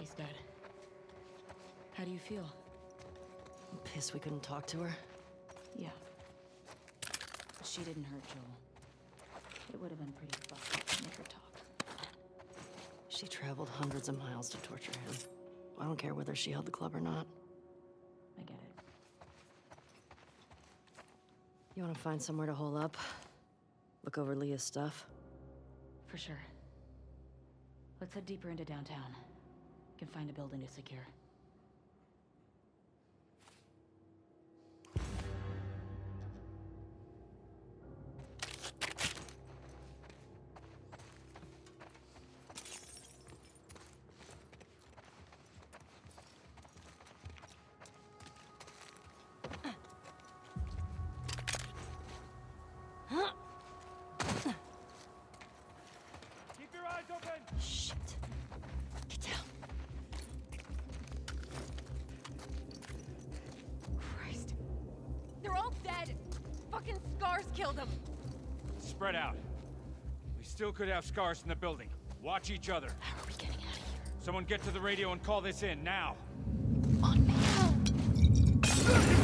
She's dead. How do you feel? I'm pissed we couldn't talk to her. Yeah. She didn't hurt Joel. It would have been pretty fucked to make her talk. She traveled hundreds of miles to torture him. I don't care whether she held the club or not. I get it. You want to find somewhere to hole up? Look over Leah's stuff? For sure. Let's head deeper into downtown. Can find a building to secure. All dead. Fucking scars killed them. Spread out. We still could have scars in the building. Watch each other. How are we getting out of here? Someone get to the radio and call this in, now! On me.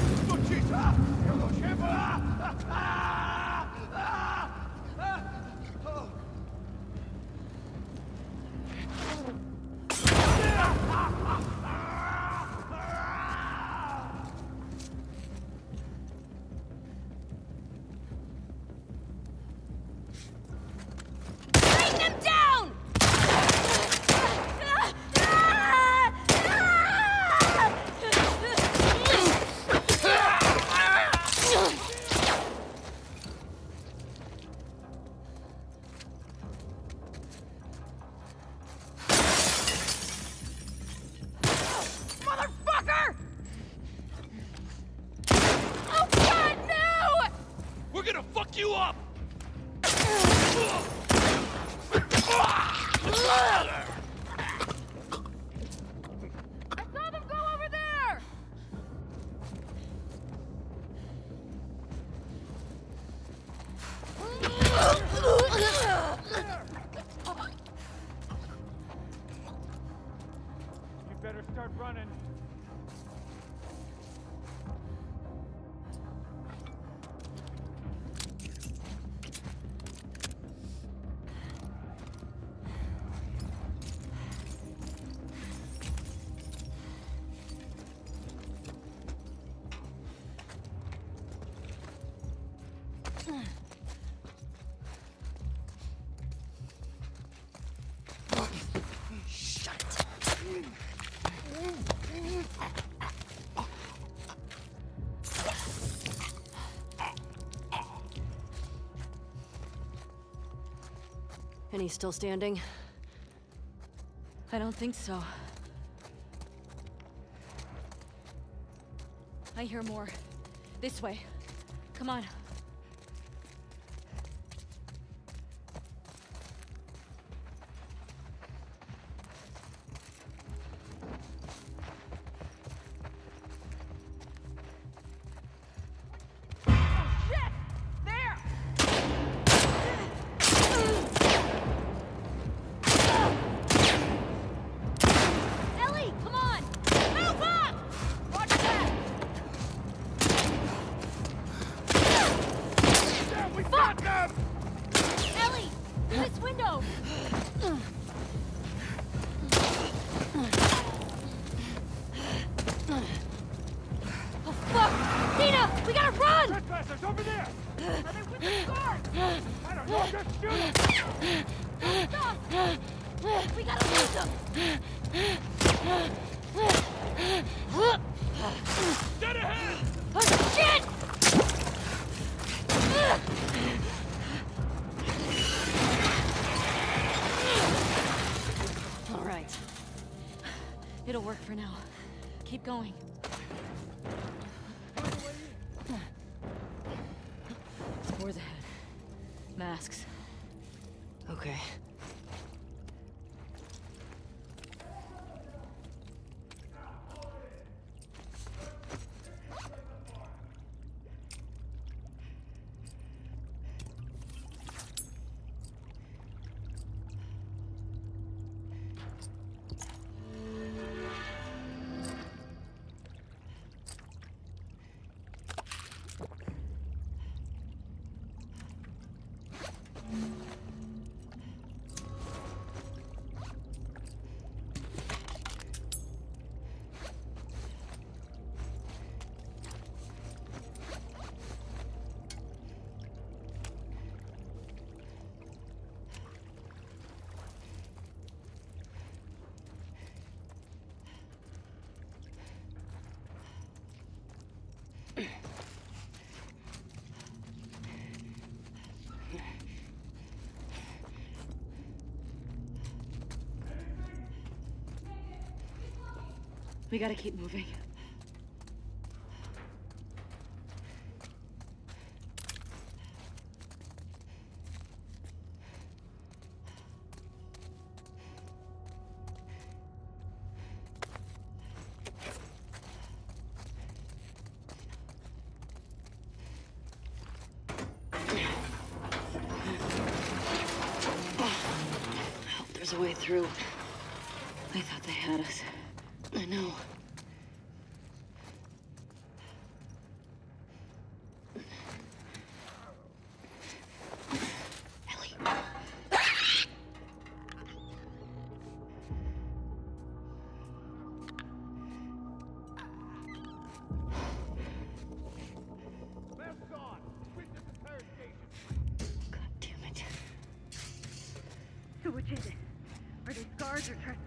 And he's still standing? I don't think so. I hear more. This way. Come on. Over there! Are they with the guard? I don't know, just shoot! Stop! We gotta lose them! Dead ahead! Oh shit! All right. It'll work for now. Keep going. Masks. Okay. We gotta keep moving. There's a way through. I thought they had us. I know. Ellie. God damn it. So which is it? Are they scars or trespassers?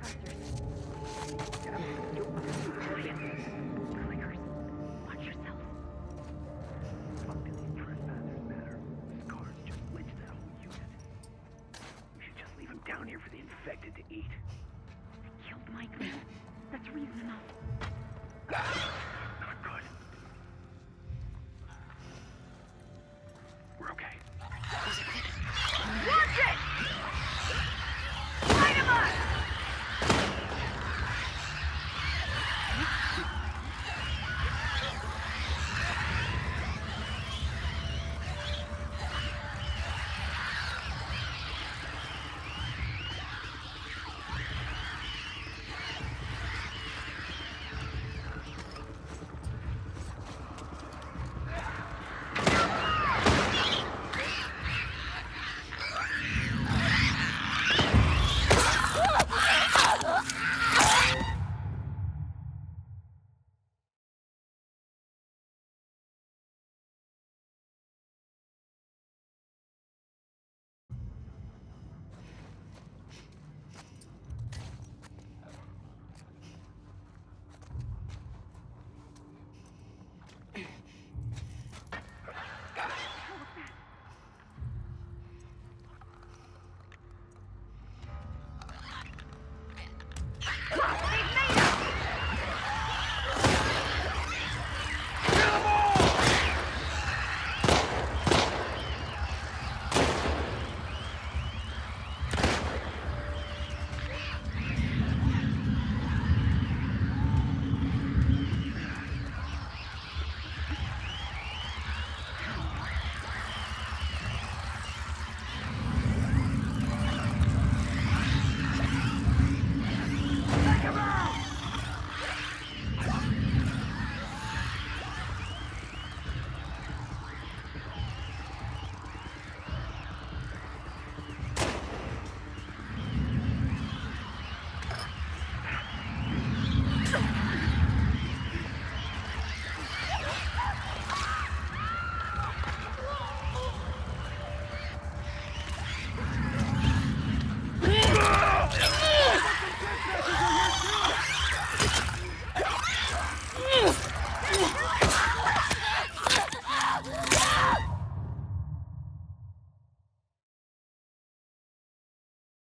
Ha!